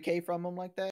3K from him like that?